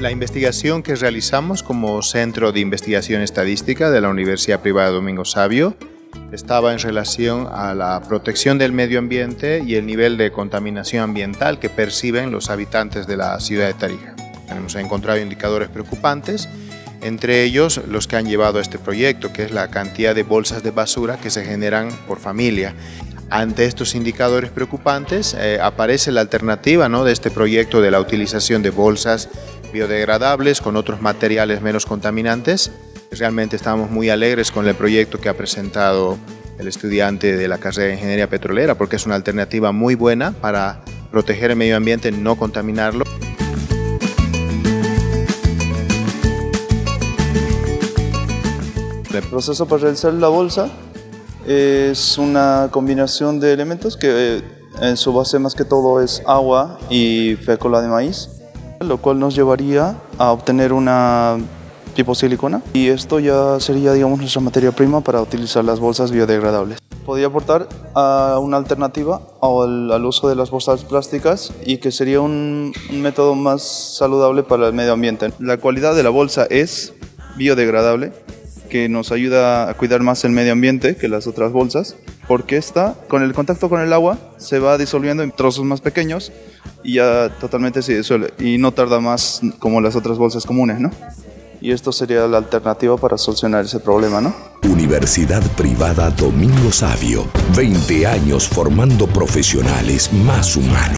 La investigación que realizamos como Centro de Investigación Estadística de la Universidad Privada Domingo Sabio estaba en relación a la protección del medio ambiente y el nivel de contaminación ambiental que perciben los habitantes de la ciudad de Tarija. Hemos encontrado indicadores preocupantes, entre ellos los que han llevado a este proyecto, que es la cantidad de bolsas de basura que se generan por familia. Ante estos indicadores preocupantes eh, aparece la alternativa ¿no? de este proyecto de la utilización de bolsas biodegradables con otros materiales menos contaminantes. Realmente estamos muy alegres con el proyecto que ha presentado el estudiante de la carrera de Ingeniería Petrolera porque es una alternativa muy buena para proteger el medio ambiente, no contaminarlo. El proceso para realizar la bolsa es una combinación de elementos que eh, en su base más que todo es agua y fécula de maíz lo cual nos llevaría a obtener una tipo silicona y esto ya sería digamos nuestra materia prima para utilizar las bolsas biodegradables. Podría aportar a una alternativa al, al uso de las bolsas plásticas y que sería un, un método más saludable para el medio ambiente. La cualidad de la bolsa es biodegradable, que nos ayuda a cuidar más el medio ambiente que las otras bolsas, porque esta, con el contacto con el agua, se va disolviendo en trozos más pequeños y ya totalmente se disuelve y no tarda más como las otras bolsas comunes, ¿no? Y esto sería la alternativa para solucionar ese problema, ¿no? Universidad Privada Domingo Sabio, 20 años formando profesionales más humanos.